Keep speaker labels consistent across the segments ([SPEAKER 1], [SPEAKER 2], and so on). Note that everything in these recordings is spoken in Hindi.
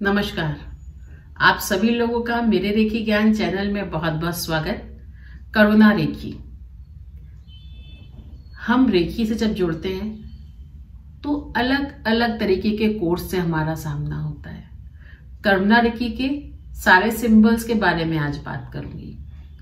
[SPEAKER 1] नमस्कार। आप सभी लोगों का मेरे रेखी ज्ञान चैनल में बहुत बहुत स्वागत। करुणा रेखी। हम रेखी से जब जुड़ते हैं तो अलग अलग तरीके के कोर्स से हमारा सामना होता है। करुणा रेखी के सारे सिंबल्स के बारे में आज बात करूँगी।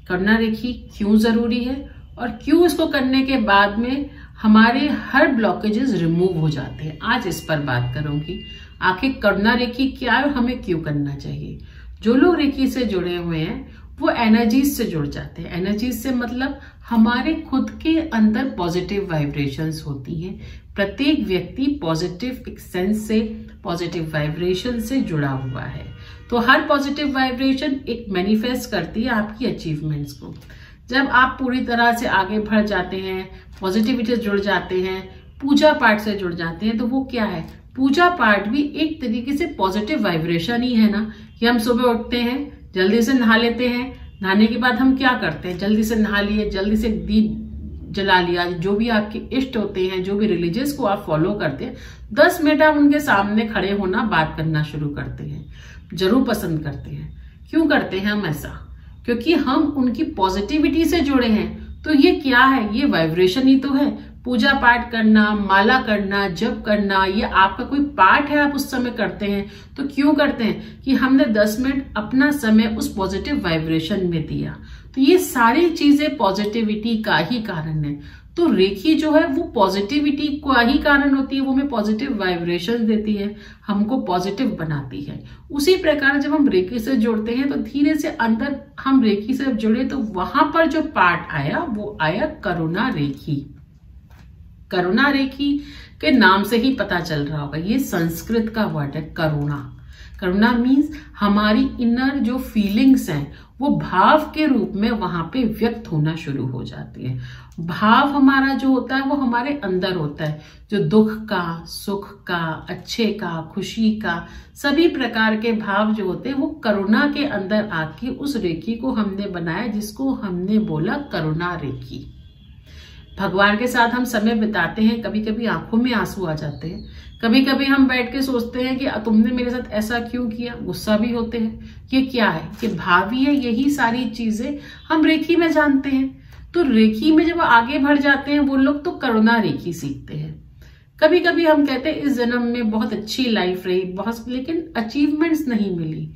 [SPEAKER 1] करुणा रेखी क्यों ज़रूरी है और क्यों इसको करने के बाद में हमारे हर ब्लॉकेजेस रिमूव हो जाते हैं? आज इस पर बात करूँगी। आखिर करना रेखी क्या है हमें क्यों करना चाहिए? जो लोग रेखी से जुड़े हुए हैं, वो एनर्जीज से जुड़ जाते हैं। एनर्जीज से मतलब हमारे खुद के अंदर पॉजिटिव वाइब्रेशंस होती हैं। प्रत्येक व्यक्ति पॉजिटिव एक सेंस से पॉजिटिव वाइब्रेशन से जुड़ा हुआ है। तो हर पॉजिटिव वाइब्रेशन एक मैनिफेस्ट करती है आपकी अचीवमेंट्स को। जब आप पूरी तरह से आगे बढ़ जाते हैं पॉजिटिविटी से जुड़ जाते हैं, पूजा पाठ से जुड़ जाते हैं तो वो क्या है? पूजा पाठ भी एक तरीके से पॉजिटिव वाइब्रेशन ही है ना? कि हम सुबह उठते हैं, जल्दी से नहा लेते हैं, नहाने के बाद हम क्या करते हैं? जल्दी से नहा लिए, जल्दी से दीप जला लिया, जो भी आपके इष्ट होते हैं, जो भी रिलीजियस को आप फॉलो करते हैं, दस मिनट आप उनके सामने खड़े होना, बात करना शुरू करते हैं। ज़रूर पसंद करते हैं। क्यों करते हैं हम ऐसा? क्योंकि हम उनकी पॉजिटिविटी से जुड़े हैं। तो ये क्या है? ये वाइब्रेशन ही तो है। पूजा पाठ करना, माला करना, जप करना, ये आपका कोई पाठ है आप उस समय करते हैं? तो क्यों करते हैं? कि हमने 10 मिनट अपना समय उस पॉजिटिव वाइब्रेशन में दिया। तो ये सारी चीज़ें पॉजिटिविटी का ही कारण है। तो रेखी जो है, वो पॉजिटिविटी का ही कारण होती है, वो हमें पॉजिटिव वाइब्रेशन देती है, हमको पॉजिटिव बनाती है। उसी प्रकार जब हम रेखी से जुड़ते हैं तो धीरे से अंदर हम रेखी से जुड़े तो वहाँ पर जो पार्ट आया, वो आया करुणा रेखी। करुणा रेखी के नाम से ही पता चल रहा होगा। ये संस्कृत का वर्ड है, करुणा। करुणा मीन्स हमारी इनर जो फीलिंग्स हैं, वो भाव के रूप में वहाँ पे व्यक्त होना शुरू हो जाती है। भाव हमारा जो होता है, वो हमारे अंदर होता है। जो दुख का, सुख का, अच्छे का, खुशी का, सभी प्रकार के भाव जो होते हैं, वो करुणा के अंदर आके उस रेखी को हमने बनाया, जिसको हमने बोला करुणा रेखी। भगवान के साथ हम समय बिताते हैं कभी कभी आँखों में आँसू आ जाते हैं। कभी कभी हम बैठ के सोचते हैं कि तुमने मेरे साथ ऐसा क्यों किया? गुस्सा भी होते हैं। ये क्या है? कि भावी है? यही सारी चीज़ें हम रेखी में जानते हैं। तो रेखी में जब आगे बढ़ जाते हैं, वो लोग तो करुणा रेखी सीखते हैं। कभी कभी हम कहते हैं, इस जन्म में बहुत अच्छी लाइफ रही, बहुत लेकिन अचीवमेंट्स नहीं मिली।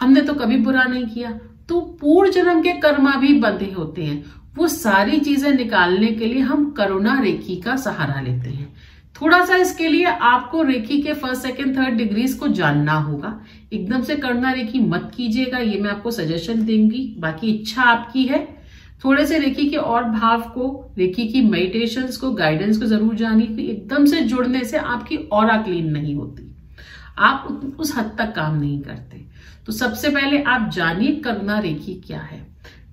[SPEAKER 1] हमने तो कभी बुरा नहीं किया। तो पूर्व जन्म के कर्मा भी बंधे होते हैं। वो सारी चीज़ें निकालने के लिए हम करुणा रेखी का सहारा लेते हैं। थोड़ा सा इसके लिए आपको रेखी के फ़र्स्ट सेकंड थर्ड डिग्रीज को जानना होगा। एकदम से करुणा रेखी मत कीजिएगा, ये मैं आपको सजेशन देंगी। बाकी इच्छा आपकी है। थोड़े से रेखी के और भाव को, रेखी की मेडिटेशंस को गाइडेंस को ज़रूर जानिए एकदम से जुड़ने से आपकी और क्लीन नहीं होती। आप उस हद तक काम नहीं करते। तो सबसे पहले आप जानिए करुणा रेखी क्या है।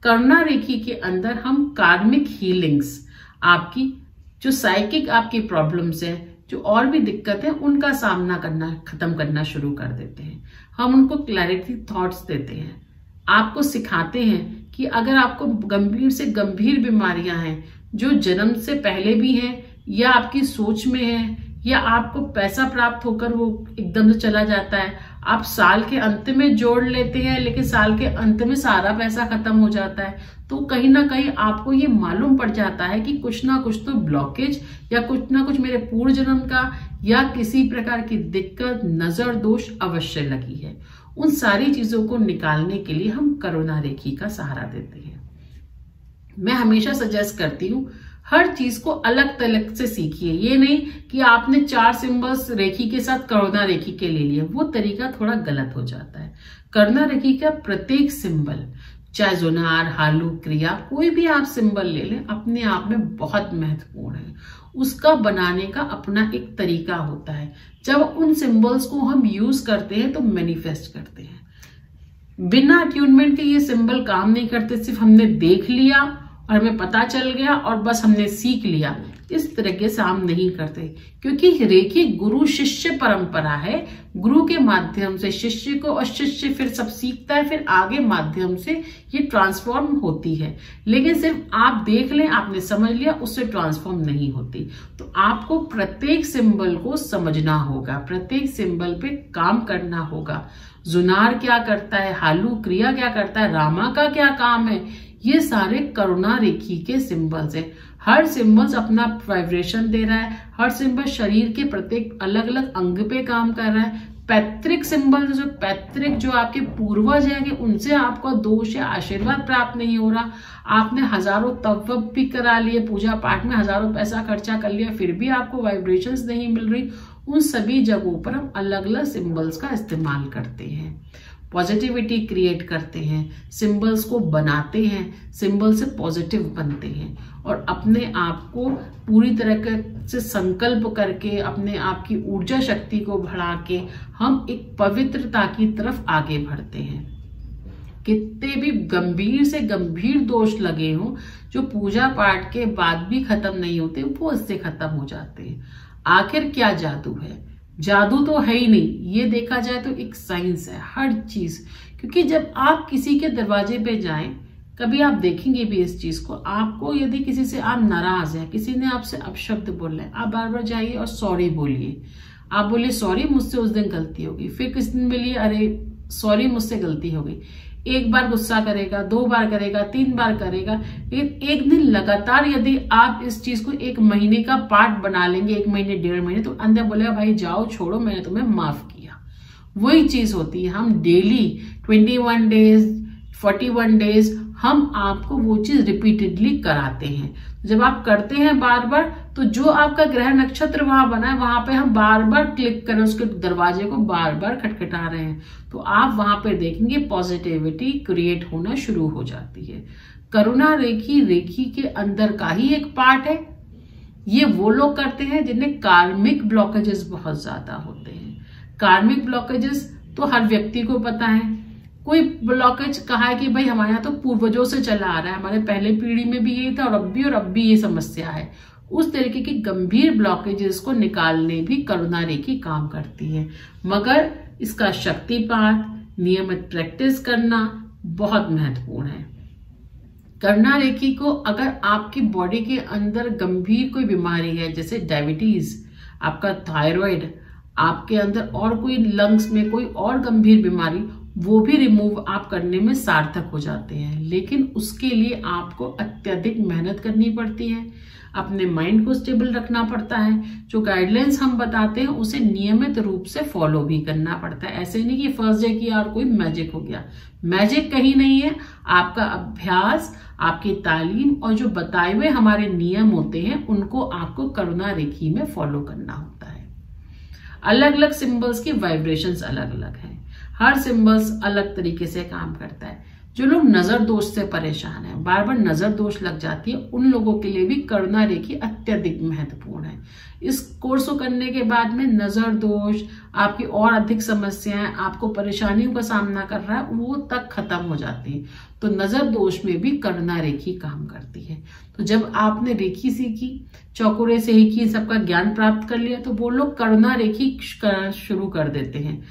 [SPEAKER 1] करुणा रेखी के अंदर हम कार्मिक हीलिंग्स आपकी जो साइकिक आपकी प्रॉब्लम्स है, जो और भी दिक्कत है, उनका सामना करना, खत्म करना शुरू कर देते हैं। हम उनको क्लैरिटी थॉट्स देते हैं। आपको सिखाते हैं कि अगर आपको गंभीर से गंभीर बीमारियाँ हैं, जो जन्म से पहले भी हैं, या आपकी सोच में है, या आपको पैसा प्राप्त होकर वो एकदम से चला जाता है आप साल के अंत में जोड़ लेते हैं, लेकिन साल के अंत में सारा पैसा खत्म हो जाता है। तो कहीं ना कहीं आपको ये मालूम पड़ जाता है कि कुछ ना कुछ तो ब्लॉकेज या कुछ ना कुछ मेरे पूर्व जन्म का या किसी प्रकार की दिक्कत, नज़र दोष अवश्य लगी है। उन सारी चीज़ों को निकालने के लिए हम करुणा रेखी का सहारा देते हैं। मैं हमेशा सजेस्ट करती हूँ हर चीज़ को अलग तलग से सीखिए। ये नहीं कि आपने चार सिंबल्स रेखी के साथ करुणा रेखी के ले लिए। वो तरीका थोड़ा गलत हो जाता है। करुणा रेखी का प्रत्येक सिंबल, चाहे जोनार, हालू, क्रिया, कोई भी आप सिंबल ले लें, अपने आप में बहुत महत्वपूर्ण है। उसका बनाने का अपना एक तरीका होता है। जब उन सिंबल्स को हम यूज़ करते हैं तो मैनिफेस्ट करते हैं। बिना अट्यूनमेंट के ये सिंबल काम नहीं करते, सिर्फ़ हमने देख लिया और हमें पता चल गया और बस हमने सीख लिया। इस तरीके से हम नहीं करते, क्योंकि रेखी गुरु शिष्य परंपरा है। गुरु के माध्यम से शिष्य को और शिष्य फिर सब सीखता है, फिर आगे माध्यम से ये ट्रांसफॉर्म होती है। लेकिन सिर्फ़ आप देख लें, आपने समझ लिया, उससे ट्रांसफॉर्म नहीं होती। तो आपको प्रत्येक सिंबल को समझना होगा, प्रत्येक सिंबल पे काम करना होगा। जुनार क्या करता है, हालू क्रिया क्या करता है, रामा का क्या काम है ये सारे करुणा रेखी के सिंबल्स है। हर सिंबल्स अपना वाइब्रेशन दे रहा है। हर सिंबल शरीर के प्रत्येक अलग अलग अंग पे काम कर रहा है। पैतृक सिंबल जो, पैतृक जो आपके पूर्वज हैं कि उनसे आपको दोष या आशीर्वाद प्राप्त नहीं हो रहा। आपने हज़ारों तव भी करा लिए, पूजा पाठ में हज़ारों पैसा खर्चा कर लिया, फिर भी आपको वाइब्रेशंस नहीं मिल रही। उन सभी जगहों पर हम अलग अलग सिंबल्स का इस्तेमाल करते हैं। पॉजिटिविटी क्रिएट करते हैं सिंबल्स को बनाते हैं सिंबल से पॉजिटिव बनते हैं। और अपने आप को पूरी तरह से संकल्प करके, अपने आप की ऊर्जा शक्ति को बढ़ा के हम एक पवित्रता की तरफ़ आगे बढ़ते हैं। कितने भी गंभीर से गंभीर दोष लगे हों, जो पूजा पाठ के बाद भी खत्म नहीं होते, वो इससे खत्म हो जाते हैं। आखिर क्या जादू है? जादू तो है ही नहीं। ये देखा जाए तो एक साइंस है, हर चीज़। क्योंकि जब आप किसी के दरवाजे पे जाएँ, कभी आप देखेंगे भी इस चीज़ को, आपको यदि किसी से आप नाराज़ हैं, किसी ने आपसे अपशब्द बोल रहे आप बार बार जाइए और सॉरी बोलिए। आप बोलिए सॉरी मुझसे उस दिन गलती होगी फिर किस दिन मिलिए अरे सॉरी मुझसे गलती हो गई। एक बार गुस्सा करेगा, दो बार करेगा, तीन बार करेगा, लेकिन एक दिन लगातार यदि आप इस चीज़ को एक महीने का पार्ट बना लेंगे, एक महीने, डेढ़ महीने तो अंदर बोलेगा, भाई जाओ, छोड़ो, मैंने तुम्हें माफ़ किया। वही चीज़ होती है। हम daily twenty one days forty one days हम आपको वो चीज़ रिपीटेडली कराते हैं। जब आप करते हैं बार बार तो जो आपका ग्रह नक्षत्र वहाँ बना है, वहाँ पे हम बार बार क्लिक करें, उसके दरवाजे को बार बार खटखटा रहे हैं। तो आप वहाँ पे देखेंगे पॉजिटिविटी क्रिएट होना शुरू हो जाती है। करुणा रेखी रेखी के अंदर का ही एक पार्ट है। ये वो लोग करते हैं जिन्हें कार्मिक ब्लॉकेजेस बहुत ज़्यादा होते हैं। कार्मिक ब्लॉकेजेस तो हर व्यक्ति को पता है। कोई ब्लॉकेज कहा है कि भाई हमारे यहाँ तो पूर्वजों से चला आ रहा है, हमारे पहले पीढ़ी में भी यही था और अब भी, और अब भी ये समस्या है। उस तरीके की गंभीर ब्लॉकेजेस को निकालने भी करुणा रेखी काम करती है। मगर इसका शक्तिपात नियमित प्रैक्टिस करना बहुत महत्वपूर्ण है। करुणा रेखी को अगर आपकी बॉडी के अंदर गंभीर कोई बीमारी है, जैसे डायबिटीज़ आपका थायराइड आपके अंदर और कोई लंग्स में कोई और गंभीर बीमारी वो भी रिमूव आप करने में सार्थक हो जाते हैं। लेकिन उसके लिए आपको अत्यधिक मेहनत करनी पड़ती है। अपने माइंड को स्टेबल रखना पड़ता है। जो गाइडलाइंस हम बताते हैं, उसे नियमित रूप से फॉलो भी करना पड़ता है। ऐसे नहीं कि फ़र्स्ट डे किया और कोई मैजिक हो गया। मैजिक कहीं नहीं है। आपका अभ्यास, आपकी तालीम और जो बताए हुए हमारे नियम होते हैं, उनको आपको करुणा रेखी में फॉलो करना होता है। अलग अलग सिंबल्स की वाइब्रेशंस अलग अलग हैं। हर सिंबल्स अलग तरीके से काम करता है। जो लोग नज़र दोष से परेशान है, बार बार नज़र दोष लग जाती है, उन लोगों के लिए भी करुणा रेखी अत्यधिक महत्वपूर्ण है। इस कोर्स को करने के बाद में नज़र दोष, आपकी और अधिक समस्याएँ, आपको परेशानियों का सामना कर रहा है वो तक खत्म हो जाती है। तो नज़र दोष में भी करुणा रेखी काम करती है। तो जब आपने रेखी सीखी, चौकुरे से ही की, सबका ज्ञान प्राप्त कर लिया तो वो लोग करुणा रेखी शुरू कर देते हैं।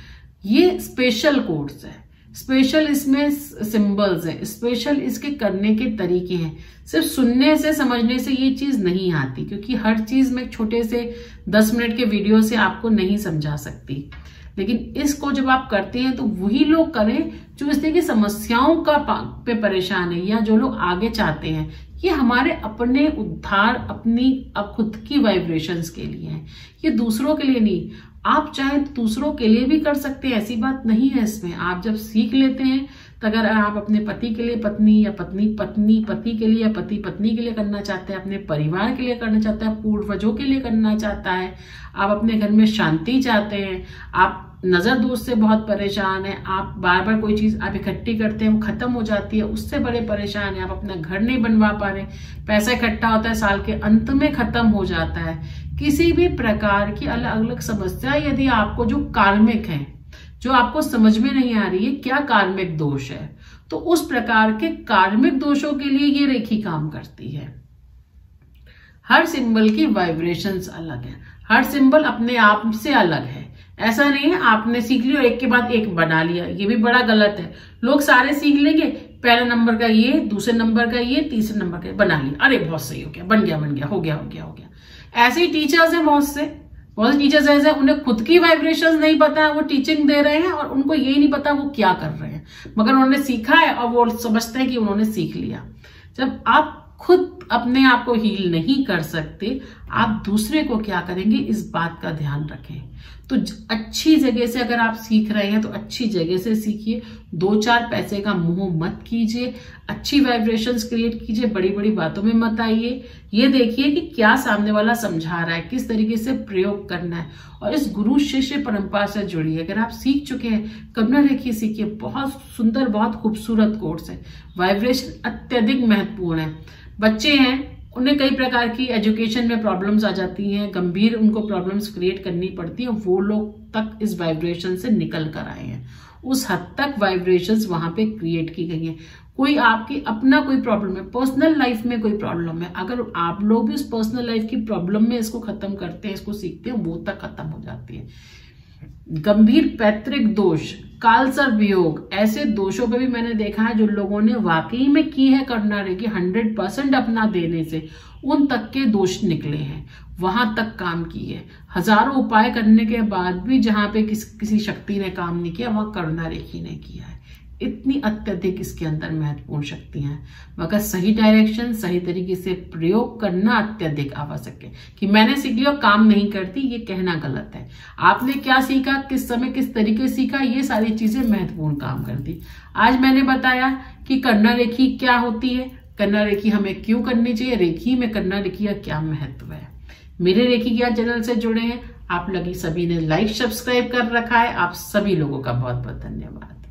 [SPEAKER 1] ये स्पेशल कोड्स है। स्पेशल इसमें सिंबल्स है। स्पेशल इसके करने के तरीके हैं। सिर्फ़ सुनने से, समझने से ये चीज़ नहीं आती, क्योंकि हर चीज़ में छोटे से दस मिनट के वीडियो से आपको नहीं समझा सकती। लेकिन इसको जब आप करते हैं तो वही लोग करें जो इस तरह की समस्याओं का पे परेशान है, या जो लोग आगे चाहते हैं। ये हमारे अपने उद्धार, अपनी खुद की वाइब्रेशंस के लिए है। ये दूसरों के लिए नहीं आप चाहे तो दूसरों के लिए भी कर सकते हैं, ऐसी बात नहीं है इसमें। आप जब सीख लेते हैं तो अगर आप अपने पति के लिए पत्नी या पत्नी पत्नी, पति के लिए या पति, पत्नी के लिए करना चाहते हैं, अपने परिवार के लिए करना चाहते हैं, पूर्वजों के लिए करना चाहता है, आप अपने घर में शांति चाहते हैं, आप नज़र दोष से बहुत परेशान है, आप बार बार कोई चीज़ आप इकट्ठी करते हैं, वो खत्म हो जाती है, उससे बड़े परेशान है, आप अपना घर नहीं बनवा पा रहे, पैसा इकट्ठा होता है, साल के अंत में खत्म हो जाता है। किसी भी प्रकार की अलग अलग समस्या, यदि आपको जो कार्मिक है, जो आपको समझ में नहीं आ रही है क्या कार्मिक दोष है तो उस प्रकार के कार्मिक दोषों के लिए ये रेखी काम करती है। हर सिंबल की वाइब्रेशंस अलग है। हर सिंबल अपने आप से अलग है। ऐसा नहीं है, आपने सीख लिया, एक के बाद एक बना लिया। ये भी बड़ा गलत है। लोग सारे सीख लेंगे, पहले नंबर का ये, दूसरे नंबर का ये, तीसरे नंबर का बना लिया। अरे, बहुत सही हो गया, बन गया बन गया, हो गया हो गया हो गया। ऐसे ही टीचर्स हैं बहुत से। बहुत से टीचर्स ऐसे हैं, उन्हें खुद की वाइब्रेशन नहीं पता है, वो टीचिंग दे रहे हैं और उनको ये नहीं पता वो क्या कर रहे हैं। मगर उन्होंने सीखा है और वो समझते हैं कि उन्होंने सीख लिया। जब आप खुद अपने आप को हील नहीं कर सकते, आप दूसरे को क्या करेंगे, इस बात का ध्यान रखें। तो अच्छी जगह से अगर आप सीख रहे हैं तो अच्छी जगह से सीखिए। दो चार पैसे का मुँह मत कीजिए। अच्छी वाइब्रेशंस क्रिएट कीजिए। बड़ी बड़ी बातों में मत आइए। ये देखिए कि क्या सामने वाला समझा रहा है, किस तरीके से प्रयोग करना है। और इस गुरु शिष्य परंपरा से जुड़िए। अगर आप सीख चुके हैं कब न देखिए सीखिए। बहुत सुंदर, बहुत खूबसूरत कोर्स है। वाइब्रेशन अत्यधिक महत्वपूर्ण है। बच्चे हैं उन्हें कई प्रकार की एजुकेशन में प्रॉब्लम्स आ जाती हैं, गंभीर उनको प्रॉब्लम्स क्रिएट करनी पड़ती हैं, वो लोग तक इस वाइब्रेशन से निकल कर आए हैं। उस हद तक वाइब्रेशंस वहाँ पे क्रिएट की गई हैं। कोई आपकी अपना कोई प्रॉब्लम है पर्सनल लाइफ में कोई प्रॉब्लम है, अगर आप लोग भी उस पर्सनल लाइफ की प्रॉब्लम में इसको खत्म करते हैं, इसको सीखते हैं, वो तक खत्म हो जाती है। गंभीर पैतृक दोष कालसर वियोग ऐसे दोषों पे भी मैंने देखा है जो लोगों ने वाकई में की है करना रेगी हंड्रेड परसेंट अपना देने से। उन तक के दोष निकले हैं वहाँ तक काम की है। हज़ारों उपाय करने के बाद भी जहाँ पे किस, किसी शक्ति ने काम नहीं किया वहाँ करुणा रेखी ने किया है। इतनी अत्यधिक इसके अंदर महत्वपूर्ण शक्तियाँ मगर सही डायरेक्शन सही तरीके से प्रयोग करना अत्यधिक आवश्यक है। कि मैंने सीख लिया काम नहीं करती ये कहना गलत है। आपने क्या सीखा? किस समय किस तरीके सीखा? ये सारी चीज़ें महत्वपूर्ण काम करती। आज मैंने बताया कि कन्ना रेखी क्या होती है। कन्ना रेखी हमें क्यों करनी चाहिए? रेखी में कन्ना रेखी का क्या महत्व है? मेरे रेखी क्या चैनल से जुड़े हैं। आप लगी सभी ने लाइक, सब्सक्राइब कर रखा है। आप सभी लोगों का बहुत बहुत धन्यवाद।